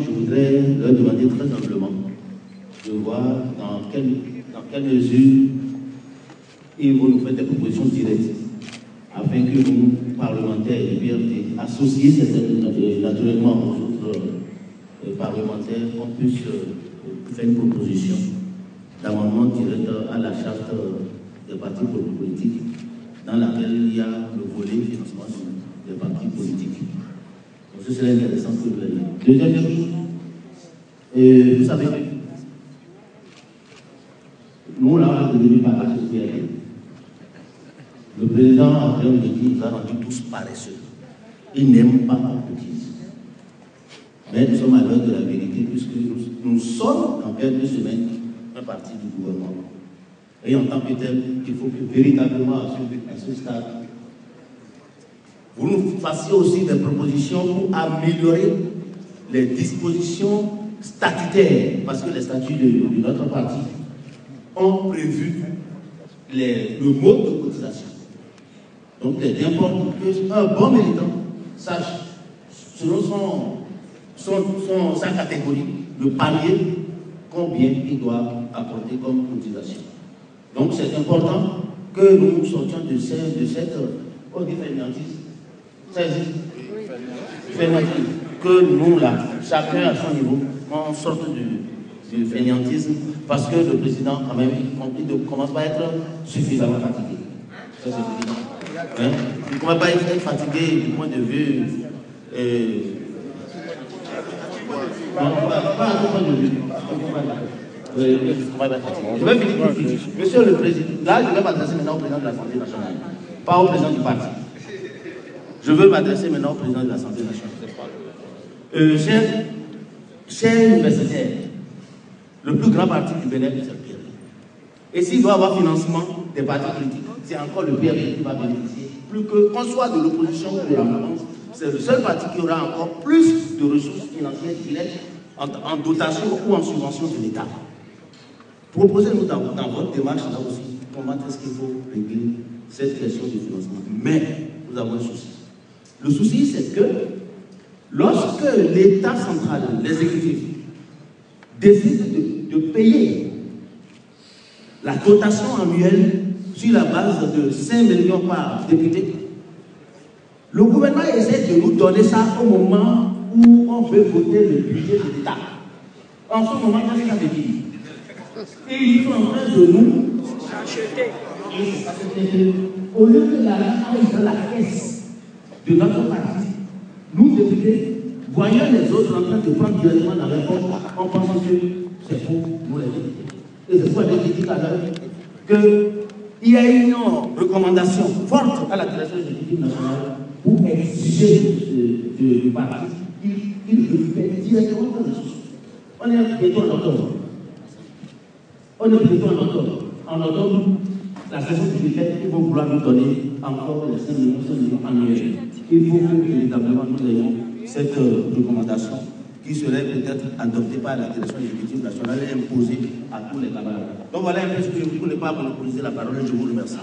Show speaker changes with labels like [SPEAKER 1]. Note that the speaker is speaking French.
[SPEAKER 1] je voudrais leur demander très humblement de voir dans quelle, dans quelle mesure ils vont nous faire des propositions directes afin que nous, parlementaires et PRT, associés naturellement aux autres euh, parlementaires, qu'on puisse euh, faire une proposition d'amendement direct à la charte des partis politiques dans laquelle il y a le volet financement des partis politiques. Donc, ce serait intéressant que vous l'ayez. Deuxième chose, vous savez, nous, là, on est devenu par la Le président, en termes de dit, nous a rendu tous paresseux. Il n'aime pas qu'on cotise. Mais nous sommes à l'heure de la vérité, puisque nous, nous sommes, en quelques semaines, un parti du gouvernement. Et en tant que tel, il faut que véritablement, à ce, stade, vous nous fassiez aussi des propositions pour améliorer les dispositions statutaires, parce que les statuts de, notre parti ont prévu le mode de cotisation. Donc il est important qu'un bon militant sache, selon son, sa catégorie, le palier, combien il doit apporter comme cotisation. Donc c'est important que nous sortions de, cette, de cette on dit que nous là, chacun à son niveau, on sorte du, du fainéantisme parce que le président quand même il commence pas à être suffisamment fatigué. Ça c'est. Hein? Il ne commence pas à être fatigué du point de vue euh, pas, pas, pas, de vue. Je vais finir Monsieur le Président, là, je vais m'adresser maintenant au président de l'Assemblée nationale, pas au président du parti. Je veux m'adresser maintenant au président de l'Assemblée nationale. Euh, cher, cher le plus grand parti du Bénin, c'est le PRI. Et s'il doit avoir financement des partis politiques, c'est encore le PRI qui va bénéficier. Plus que qu'on soit de l'opposition ou de la c'est le seul parti qui aura encore plus de ressources financières directes en, en dotation ou en subvention de l'État. Proposez-nous dans, votre démarche là aussi comment est-ce qu'il faut régler cette question du financement. Mais nous avons un souci. Le souci, c'est que lorsque l'État central, l'exécutif, décide de, payer la dotation annuelle sur la base de 5 millions par député, le gouvernement essaie de nous donner ça au moment où on veut voter le budget de l'État. En ce moment, qu'est-ce qu'il dire? Et ils sont en train de nous acheter. Au lieu que l'argent dans la caisse de notre parti, nous députés, voyons les autres en train de prendre directement la réponse en pensant que c'est pour nous les députés. Et c'est pourquoi j'ai dit tout à l'heure qu'il y a une recommandation forte à la création de l'équipe nationale pour exiger du parti qu'il récupère directement dans ressources. On est bientôt en octobre. On est plutôt en octobre. En octobre, la session budgétaire, ils vont vouloir nous donner encore les 5 millions, 5 millions annuels. Il faut que véritablement nous ayons cette euh, recommandation qui serait peut-être adoptée par la direction exécutive nationale et imposée à tous les camarades. Donc voilà un peu ce que je voulais pas monopoliser la parole et je vous remercie.